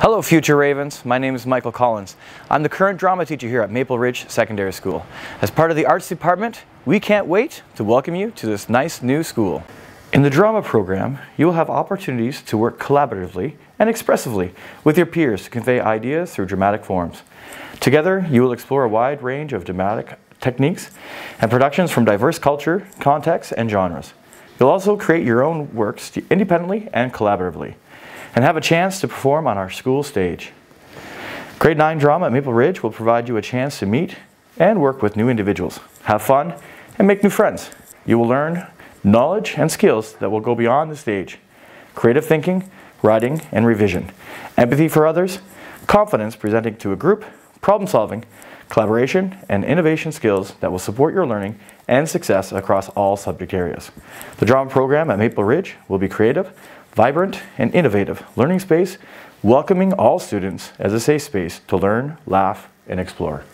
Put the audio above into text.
Hello, future Ravens. My name is Michael Collins. I'm the current drama teacher here at Maple Ridge Secondary School. As part of the arts department, we can't wait to welcome you to this nice new school. In the drama program, you will have opportunities to work collaboratively and expressively with your peers to convey ideas through dramatic forms. Together, you will explore a wide range of dramatic techniques and productions from diverse culture, contexts, and genres. You'll also create your own works independently and collaboratively and have a chance to perform on our school stage. Grade 9 drama at Maple Ridge will provide you a chance to meet and work with new individuals, have fun, and make new friends. You will learn knowledge and skills that will go beyond the stage creative thinking, writing, and revision, empathy for others, confidence presenting to a group, problem solving, collaboration, and innovation skills that will support your learning and success across all subject areas. The drama program at Maple Ridge will be creative, vibrant, and innovative learning space, welcoming all students as a safe space to learn, laugh, and explore.